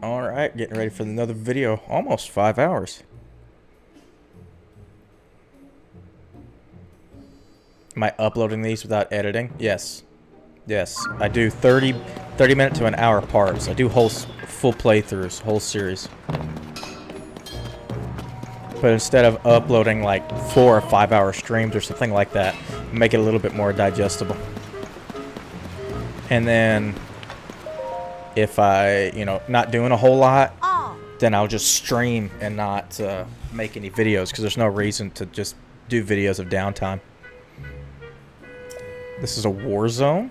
Alright, getting ready for another video. Almost five hours. Am I uploading these without editing? Yes. Yes. I do 30, 30 minute to an hour parts. I do whole full playthroughs, whole series. But instead of uploading like four or five hour streams or something like that, make it a little bit more digestible. And then if I, you know, not doing a whole lot, then I'll just stream and not uh, make any videos because there's no reason to just do videos of downtime. This is a war zone?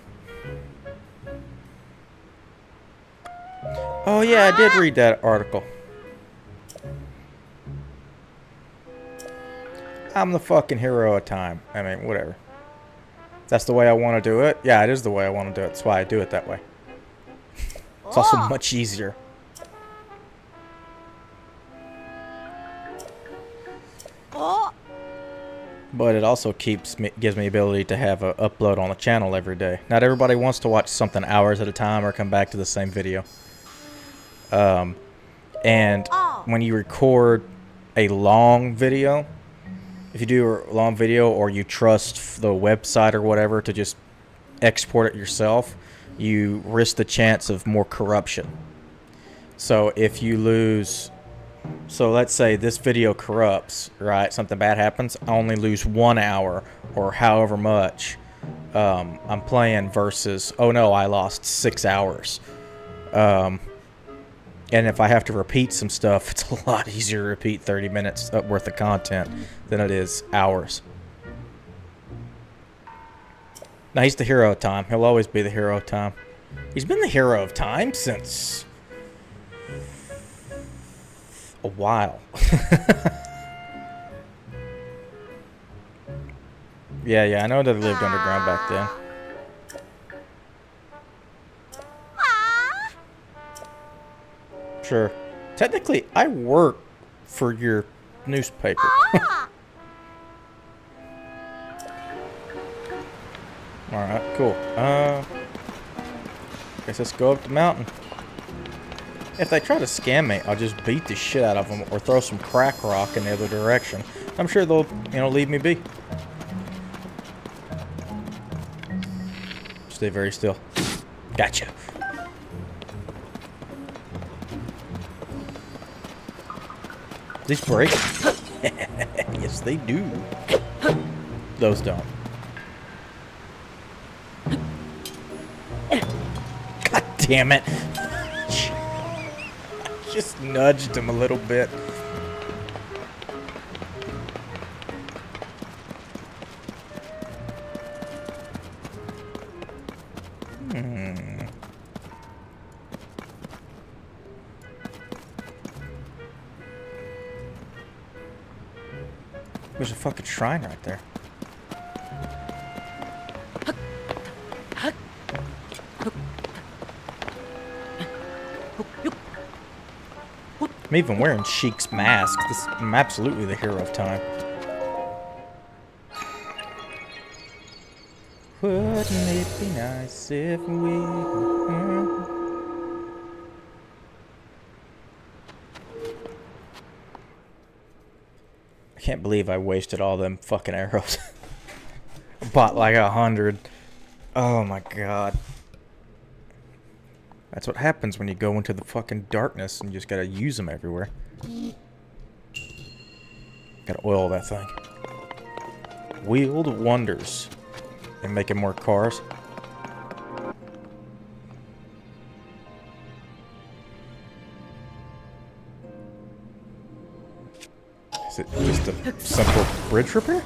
Oh yeah, I did read that article. I'm the fucking hero of time. I mean, whatever. That's the way I want to do it. Yeah, it is the way I want to do it. That's why I do it that way. It's also ah. much easier. Ah. But it also keeps me, gives me ability to have a upload on the channel every day. Not everybody wants to watch something hours at a time or come back to the same video. Um, and ah. when you record a long video, if you do a long video or you trust the website or whatever to just export it yourself, you risk the chance of more corruption. So if you lose, so let's say this video corrupts, right? Something bad happens. I only lose one hour or however much um, I'm playing versus, oh no, I lost six hours. Um, and if I have to repeat some stuff, it's a lot easier to repeat 30 minutes worth of content than it is hours. Now, he's the hero of time. He'll always be the hero of time. He's been the hero of time since... a while. yeah, yeah, I know that he lived underground back then. Sure. Technically, I work for your newspaper. Ah. Alright, cool. Uh, guess let's go up the mountain. If they try to scam me, I'll just beat the shit out of them or throw some crack rock in the other direction. I'm sure they'll, you know, leave me be. Stay very still. Gotcha. These break? yes, they do. Those don't. Damn it. Just nudged him a little bit. Hmm. There's a fucking shrine right there. Even wearing Sheik's mask. This, I'm absolutely the hero of time. Wouldn't it be nice if we... Hmm? I can't believe I wasted all them fucking arrows. Bought like a hundred. Oh my god. That's what happens when you go into the fucking darkness and you just gotta use them everywhere. Gotta oil that thing. Wield wonders. And making more cars. Is it just a simple bridge repair?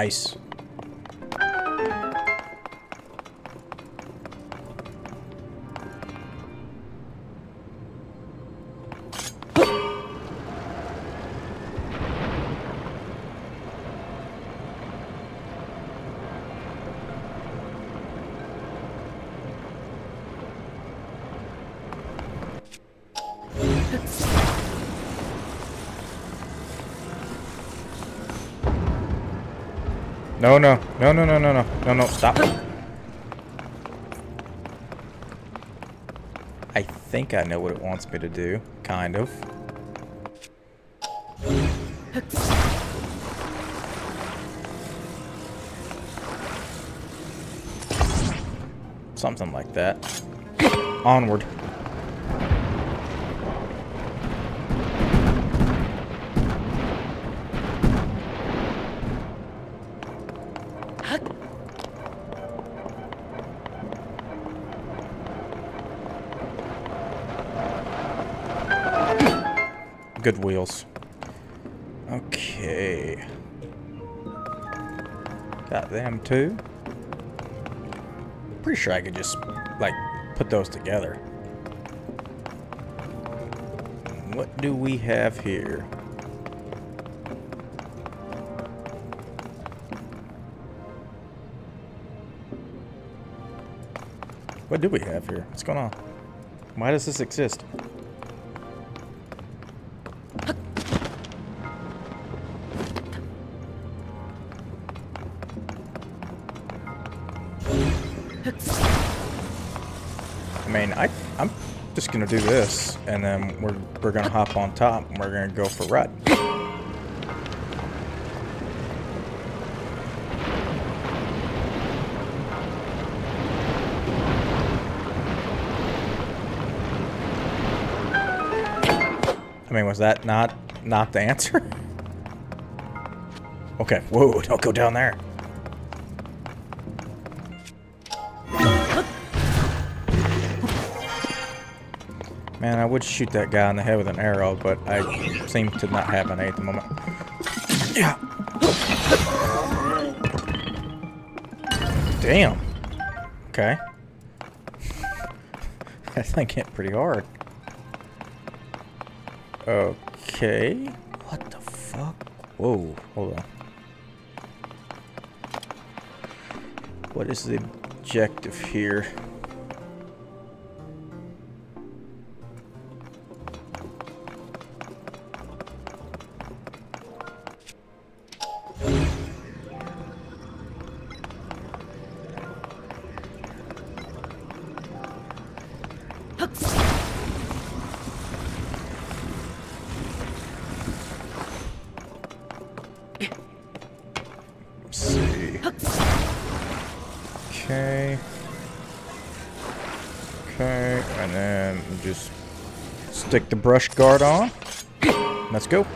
Nice. No, no, no, no, no, no, no, no, no, stop. I think I know what it wants me to do, kind of. Something like that. Onward. Good wheels. Okay. Got them too. Pretty sure I could just, like, put those together. What do we have here? What do we have here? What's going on? Why does this exist? Gonna do this, and then we're, we're gonna hop on top, and we're gonna go for ride. I mean, was that not, not the answer? Okay, whoa, don't go down there. Man, I would shoot that guy in the head with an arrow, but I seem to not have an at the moment. Yeah. Damn. Okay. I think hit pretty hard. Okay. What the fuck? Whoa, hold on. What is the objective here? See. Okay. Okay, and then just stick the brush guard on. Let's go.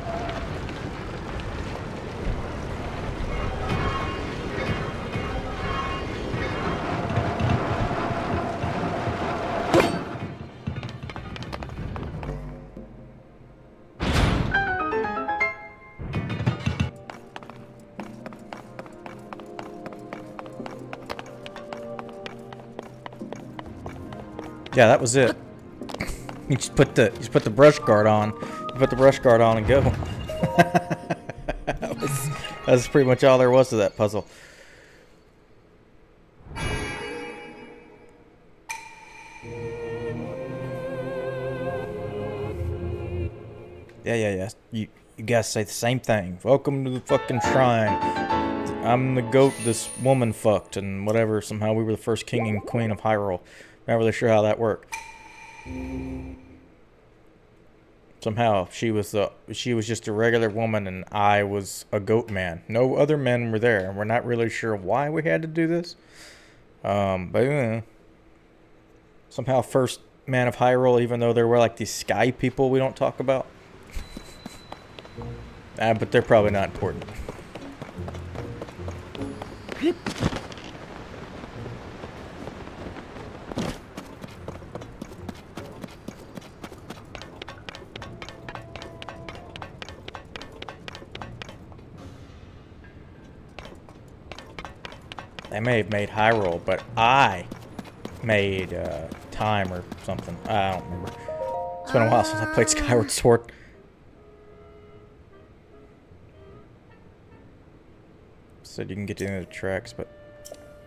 Yeah, that was it. You just put the you just put the brush guard on. You put the brush guard on and go. that was that's pretty much all there was to that puzzle. Yeah, yeah, yeah. You you guys say the same thing. Welcome to the fucking shrine. I'm the goat this woman fucked and whatever. Somehow we were the first king and queen of Hyrule. Not really sure how that worked. Somehow she was the she was just a regular woman and I was a goat man. No other men were there. And we're not really sure why we had to do this. Um, but somehow first man of Hyrule, even though there were like these sky people we don't talk about. Ah, but they're probably not important. They may have made Hyrule, but I made uh, Time or something. I don't remember. It's been a while since I played Skyward Sword. Said you can get into the tracks, but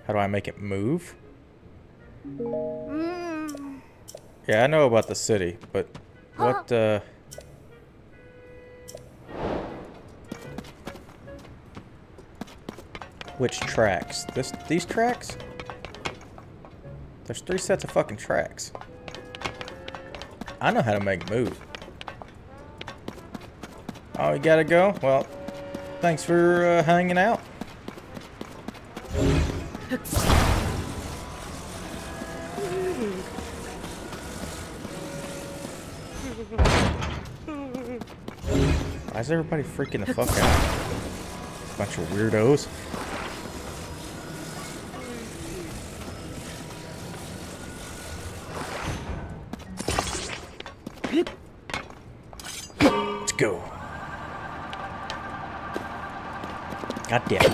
how do I make it move? Yeah, I know about the city, but What, uh... Which tracks? This, these tracks? There's three sets of fucking tracks. I know how to make move. Oh, you gotta go? Well, thanks for uh, hanging out. Why is everybody freaking the fuck out? Bunch of weirdos. God damn it.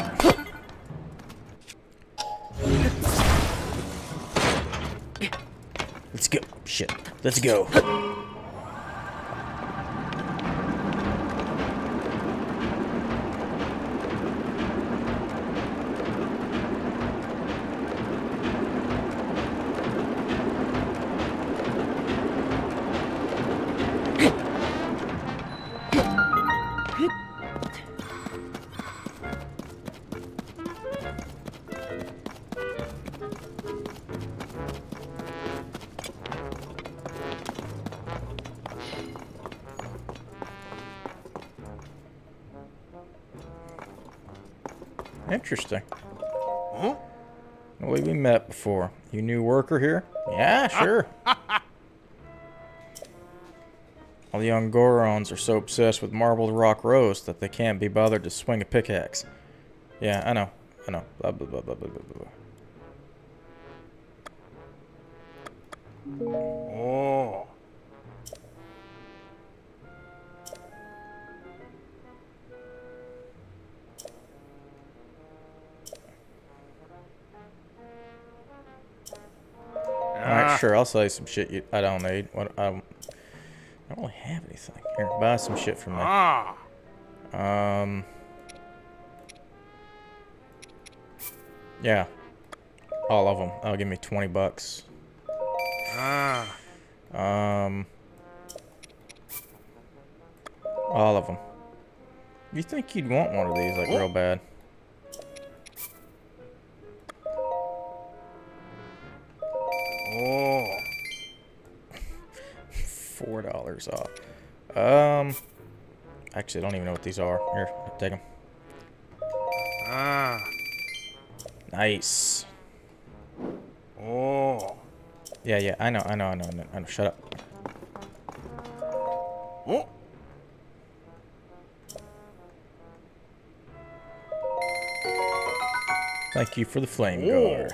Let's go. Shit. Let's go. Interesting. Huh? Way we met before. You new worker here? Yeah, sure. All the young Gorons are so obsessed with marbled rock roast that they can't be bothered to swing a pickaxe. Yeah, I know. I know. Blah, blah, blah, blah, blah, blah, blah. Sure. I'll sell you some shit you, I don't need. What I don't, I don't really have anything. Here, buy some shit from me. Ah. Um. Yeah. All of them. Oh, give me 20 bucks. Ah. Um. All of them. You think you'd want one of these, like, real bad? $4 off. Um, actually, I don't even know what these are. Here, take them. Ah. Nice. Oh. Yeah, yeah, I know, I know, I know, I know. I know. Shut up. Oh. Thank you for the flame Ooh.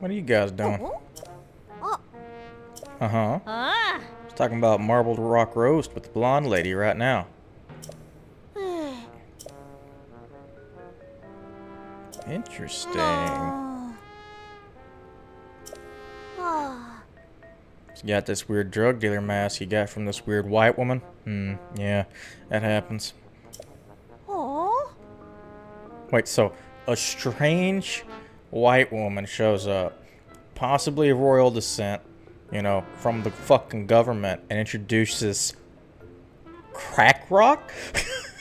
What are you guys doing? Oh, Uh huh. ah. I was talking about marbled rock roast with the blonde lady right now. Interesting. Oh. Ah. You got this weird drug dealer mask you got from this weird white woman? Hmm, yeah, that happens. Oh. Wait, so a strange white woman shows up, possibly of royal descent, you know, from the fucking government, and introduces crack rock?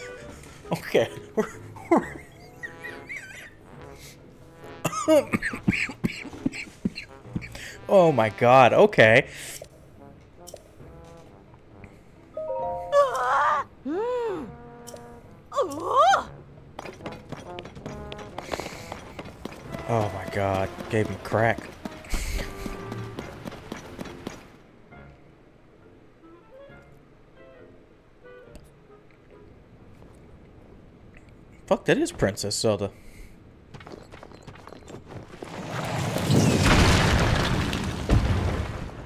okay. oh my god, okay. Hmm. Oh. My god, gave him crack. Fuck, that is Princess Zelda.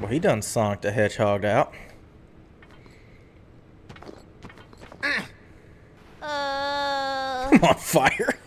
Well, he done Sonic the Hedgehog out. Uh. I'm on fire.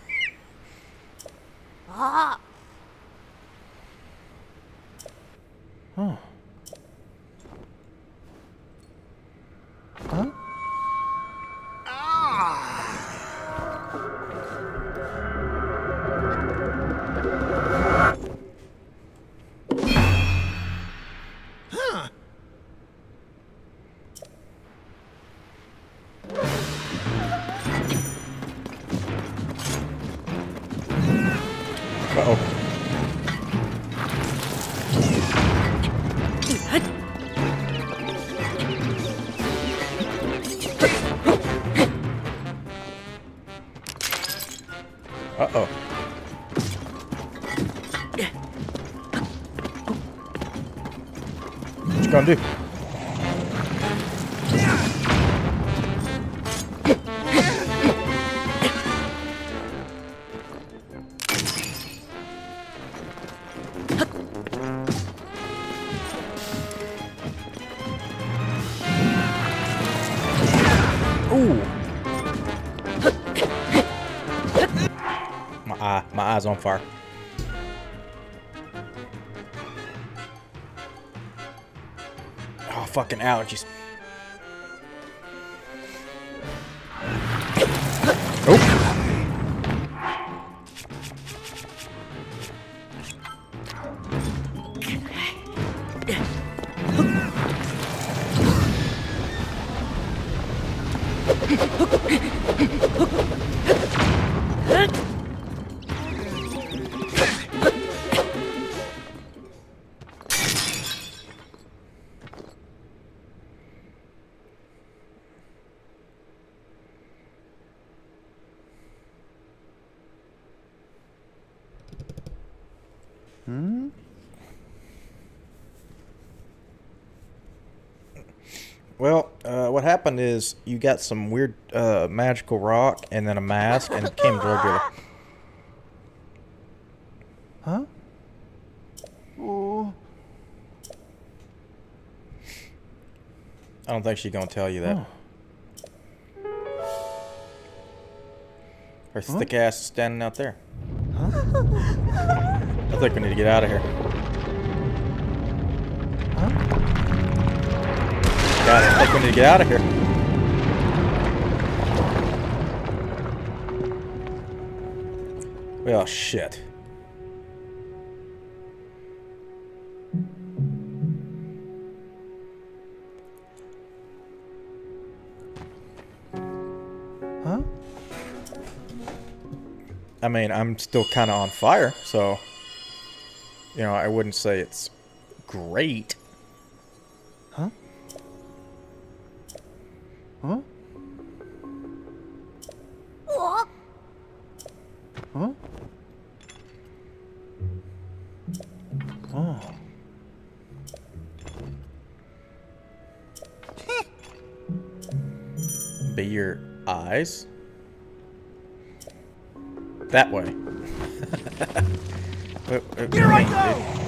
Uh-oh. Uh-oh. Fire. Oh, fucking allergies. Oh. Happened is you got some weird uh, magical rock and then a mask and it became a drug dealer. Huh? Oh. I don't think she's gonna tell you that. Her thick ass is standing out there. Huh? I think we need to get out of here. God, I think we need to get out of here. Well, shit. Huh? I mean, I'm still kind of on fire, so you know, I wouldn't say it's great. Be your eyes. That way. Here I go!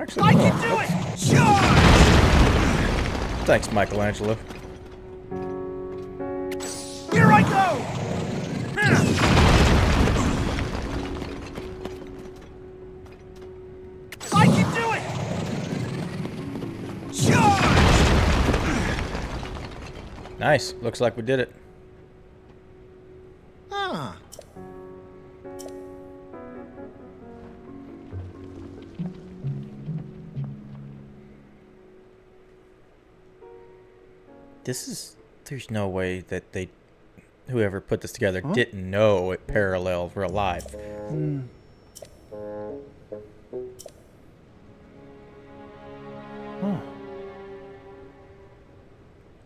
Actually, no. Do it! Sure! Thanks, Michelangelo. Nice. Looks like we did it. Huh. This is. There's no way that they. Whoever put this together didn't know it paralleled real life. Oh.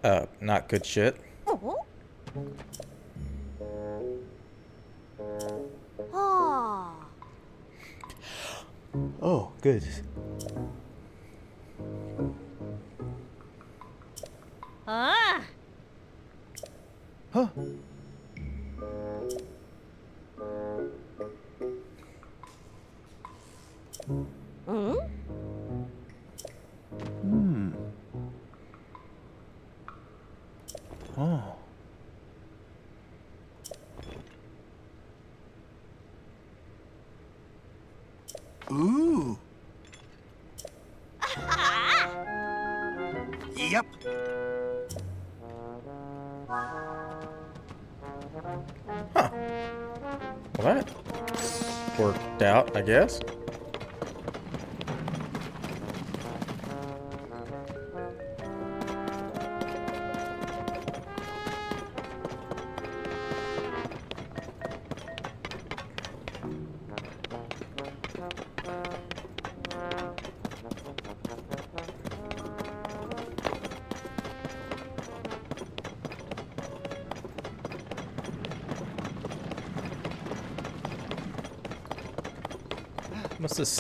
Uh, not good shit. Oh? Ah. Oh, good. Ah. Huh? Hmm. Well, that worked out, I guess.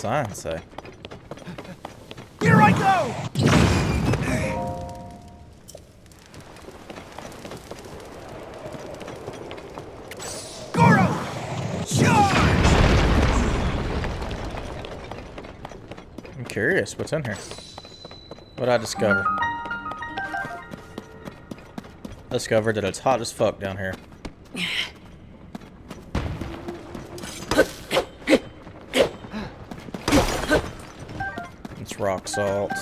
Sign say? Here I go! Goro! Charge! I'm curious. What's in here? What I discover? Discovered that it's hot as fuck down here. Salt.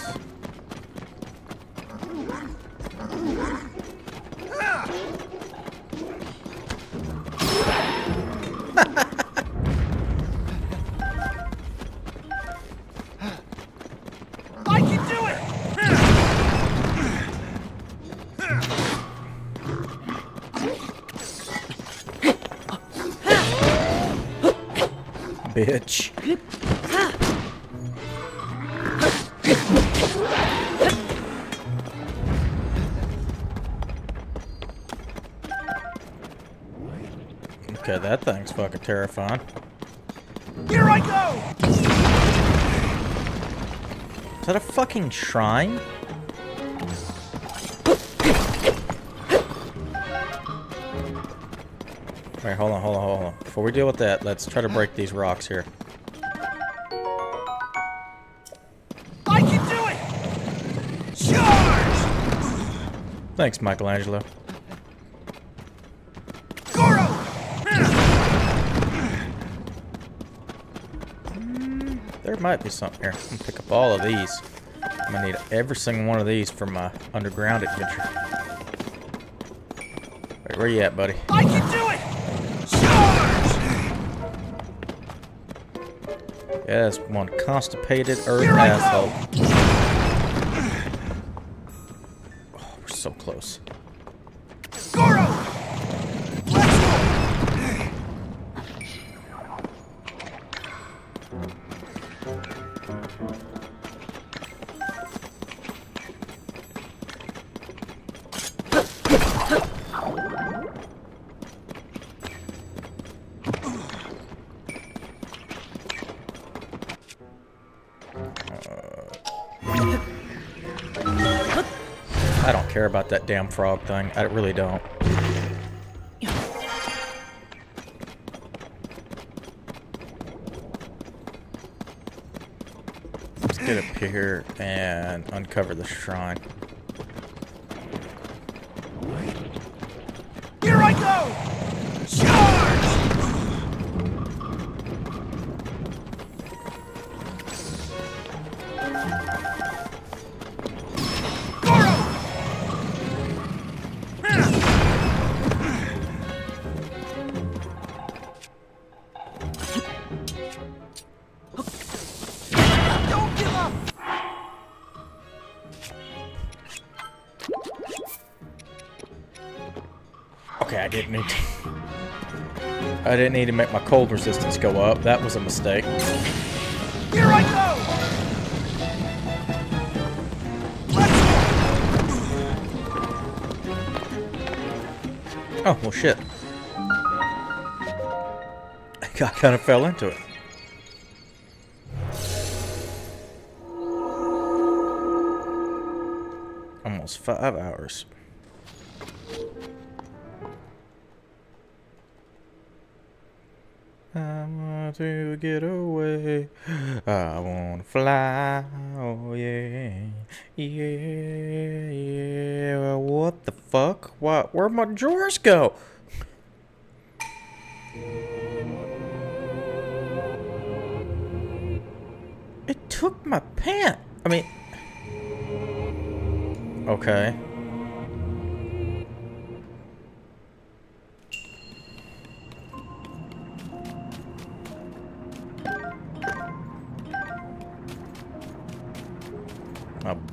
Fucking terrifying. Here I go! Is that a fucking shrine? Alright, hold on, hold on, hold on. Before we deal with that, let's try to break these rocks here. I can do it! Charge! Thanks, Michelangelo. Goro! There might be something here. I'm gonna pick up all of these. I'm gonna need every single one of these for my underground adventure. Wait, where you at, buddy? I can do it! Charge! Yeah, that's one constipated earth asshole. Oh, we're so close. I don't care about that damn frog thing. I really don't. Here and uncover the shrine. I didn't need to. I didn't need to make my cold resistance go up. That was a mistake. Here I go! Let's Oh, well, shit. I kind of fell into it. Almost five hours. To get away. I want to fly. Oh, yeah. Yeah, yeah. What the fuck? What? Where'd my drawers go? It took my pant. I mean. Okay.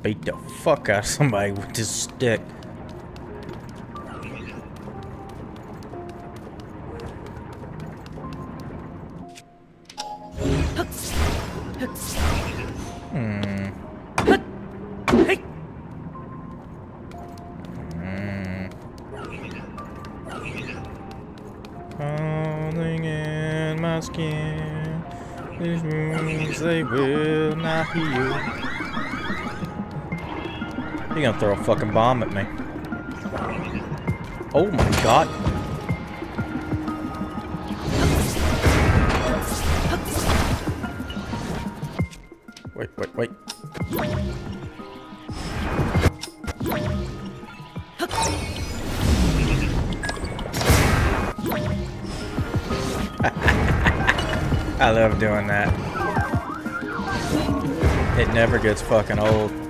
Beat the fuck out of somebody with this stick. Bomb at me? Oh my god. Wait, wait, wait. I love doing that. It never gets fucking old.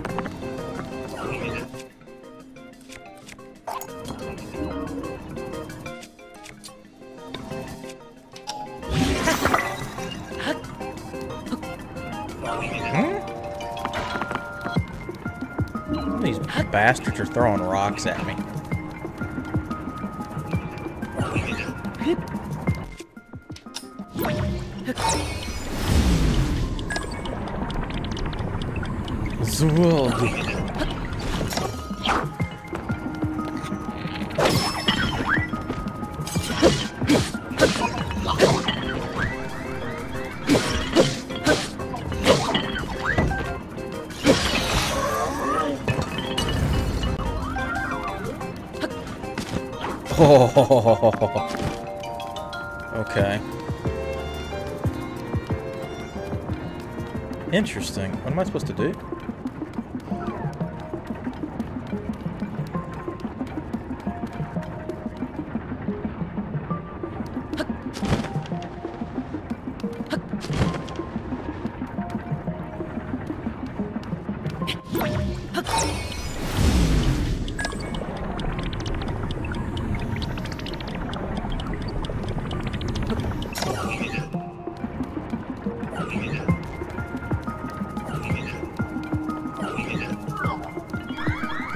Bastards are throwing rocks at me. Interesting. What am I supposed to do?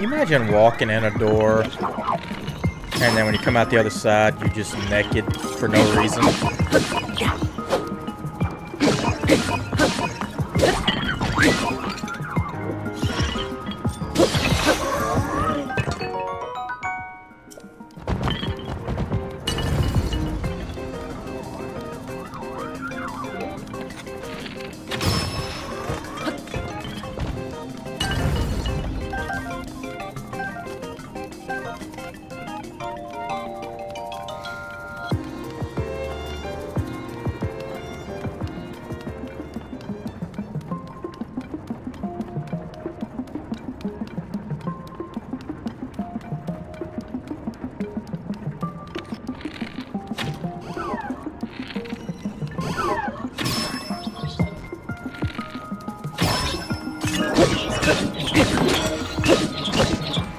Imagine walking in a door, and then when you come out the other side, you're just naked for no reason.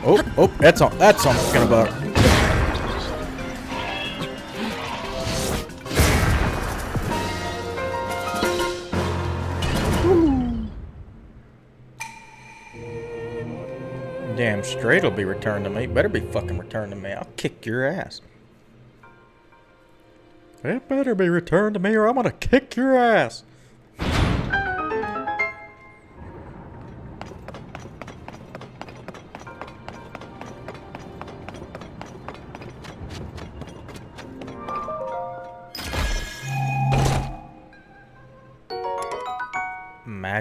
Oh, oh, that's on. That's on. Gonna about. Damn straight will be returned to me. Better be fucking returned to me. I'll kick your ass. It better be returned to me or I'm gonna kick your ass.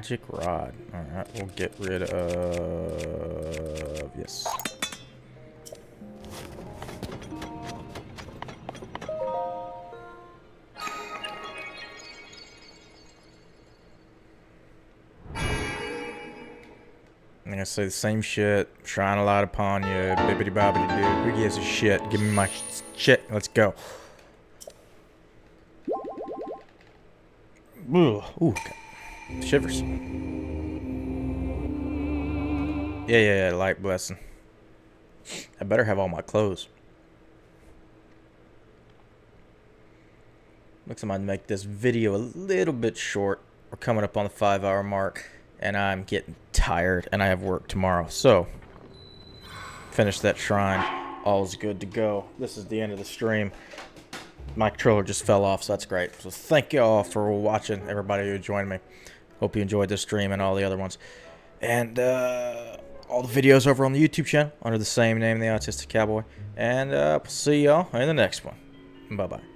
Magic rod. Alright, we'll get rid of... Yes. I'm gonna say the same shit. Shine a light upon you. Bibbity bobbity doo. Who gives a shit? Give me my sh- shit. Let's go. Ugh. Ooh. okay. Shivers. Yeah, yeah, yeah, light blessing. I better have all my clothes. Looks like I might make this video a little bit short. We're coming up on the five hour mark and I'm getting tired and I have work tomorrow. So, finish that shrine. All's good to go. This is the end of the stream. My controller just fell off, so that's great. So thank you all for watching, everybody who joined me. Hope you enjoyed this stream and all the other ones. And uh, all the videos over on the YouTube channel under the same name, The Autistic Cowboy. And uh, see y'all in the next one. Bye-bye.